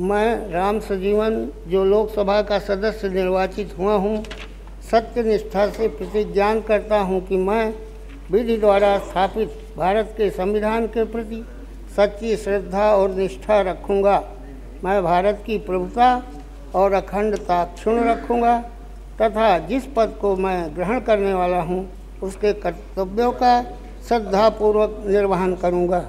मैं राम सजीवन, जो लोकसभा का सदस्य निर्वाचित हुआ हूँ सत्य निष्ठा से प्रतिज्ञान करता हूँ कि मैं विधि द्वारा स्थापित भारत के संविधान के प्रति सच्ची श्रद्धा और निष्ठा रखूँगा। मैं भारत की प्रभुता और अखंडता क्षुण रखूँगा, तथा जिस पद को मैं ग्रहण करने वाला हूँ, उसके कर्तव्यों का श्रद्धापूर्वक निर्वहन करूँगा।